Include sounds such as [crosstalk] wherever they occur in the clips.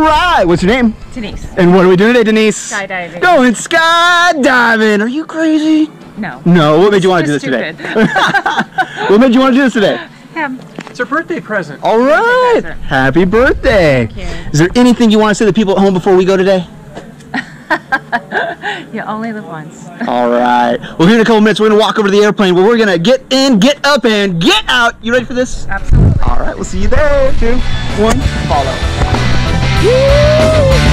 All right. What's your name? Denise. And what are we doing today, Denise? Skydiving. Going skydiving. Are you crazy? No. No. What made you want to do this Just today? [laughs] What made you want to do this today? yeah. It's her birthday present. All right. present. Happy birthday. Thank you. Is there anything you want to say to the people at home before we go today? [laughs] You only live once. All right. Well, here in a couple minutes, we're going to walk over to the airplane where we're going to get in, get up, and get out. You ready for this? Absolutely. All right. We'll see you there. Two, one, follow. Woo!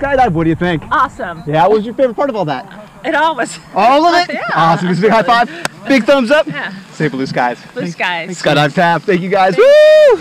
Skydive. What do you think? Awesome. Yeah, what was your favorite part of all that? It all was All of [laughs] it? Yeah. Awesome. Big high five. Big thumbs up. Yeah. Say blue skies. blue skies. Skydive Taft. Thank you guys. Woo!